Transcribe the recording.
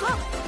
哈